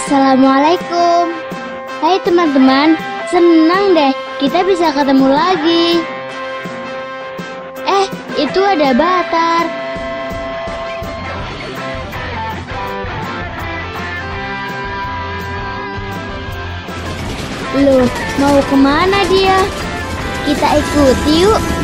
Assalamualaikum. Hai teman-teman, senang deh kita bisa ketemu lagi. Eh, itu ada Batar. Loh, mau ke mana dia? Kita ikuti yuk.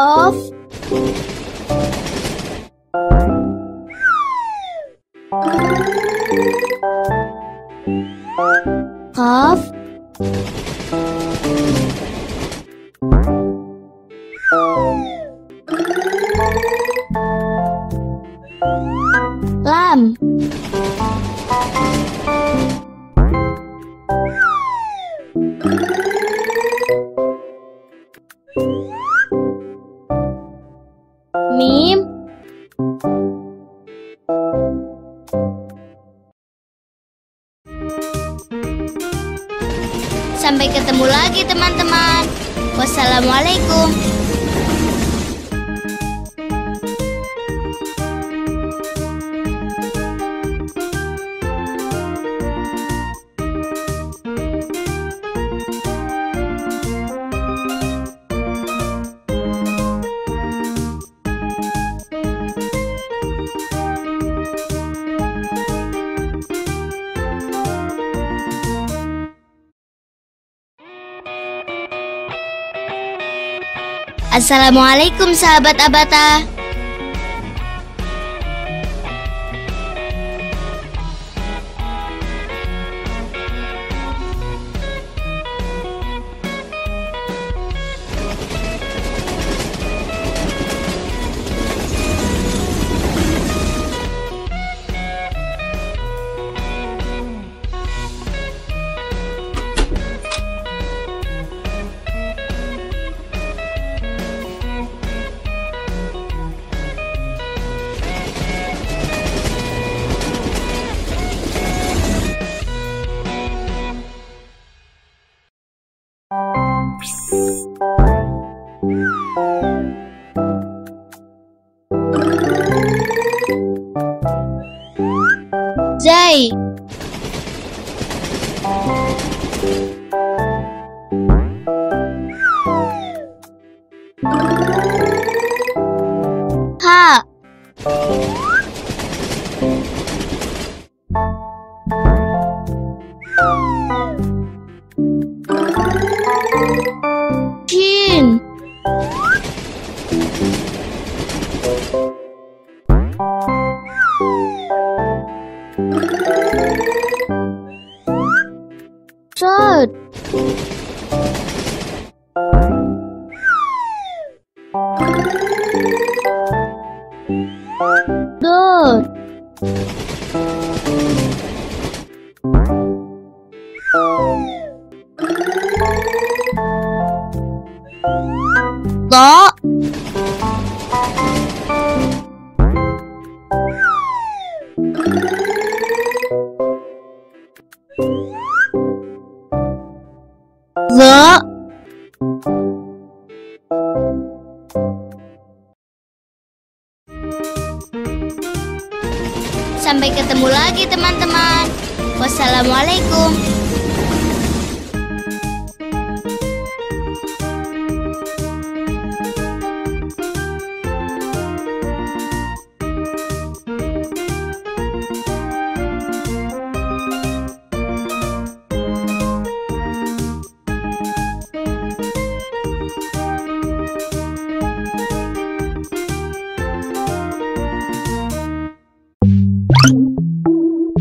of Sampai ketemu lagi teman-teman. Wassalamualaikum. Assalamualaikum sahabat Abata. J Ha Good. Có. Dỡ.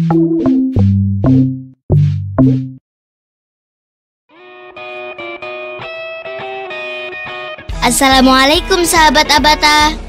Assalamualaikum sahabat Abata.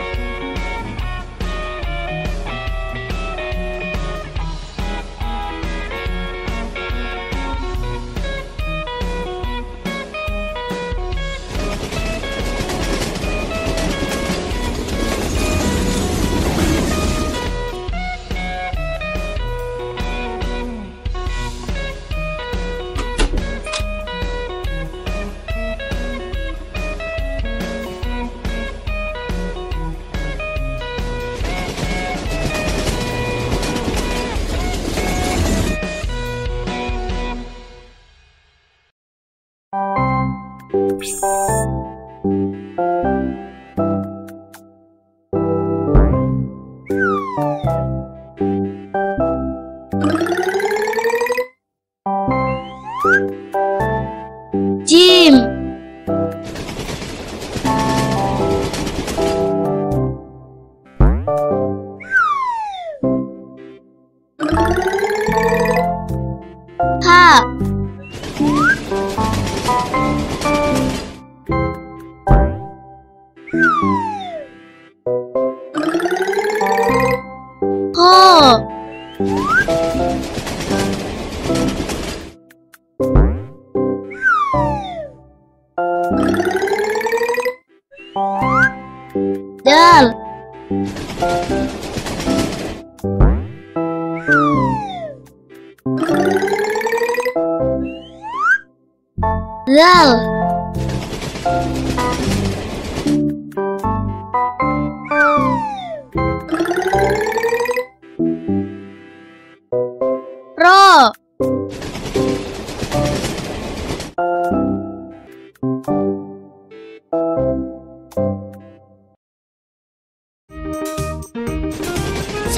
No!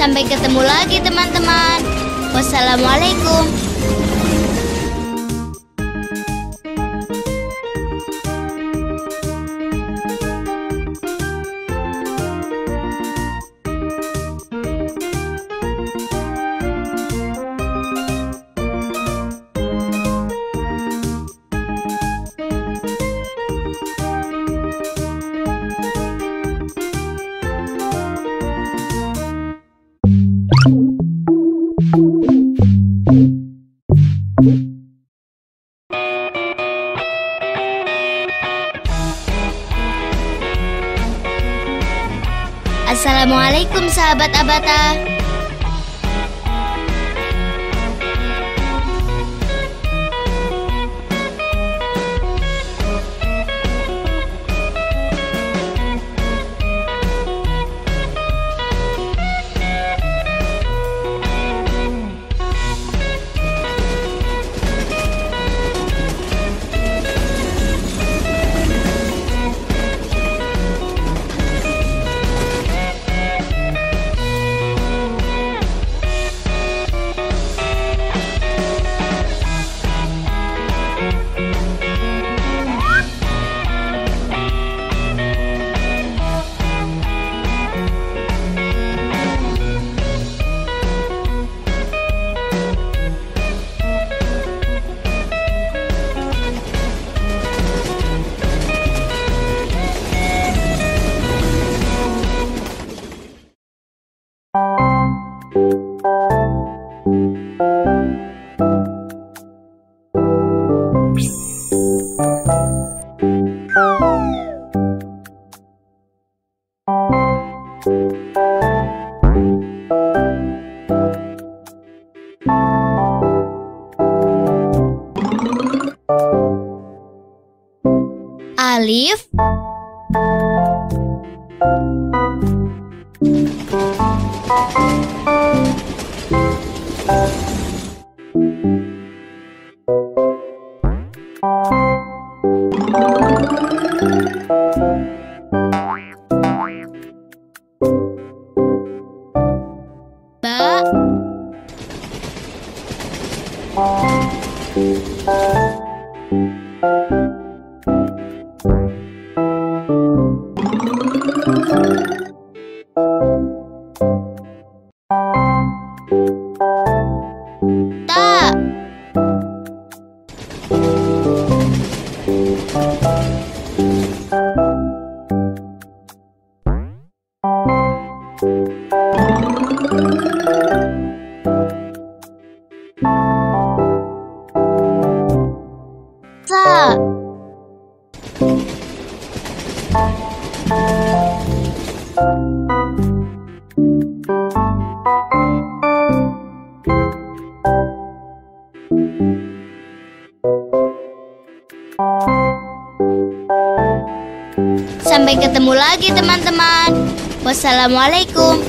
Sampai ketemu lagi teman-teman. Wassalamualaikum. Assalamualaikum sahabat Abata. Alif Sampai ketemu lagi teman-teman. Wassalamualaikum.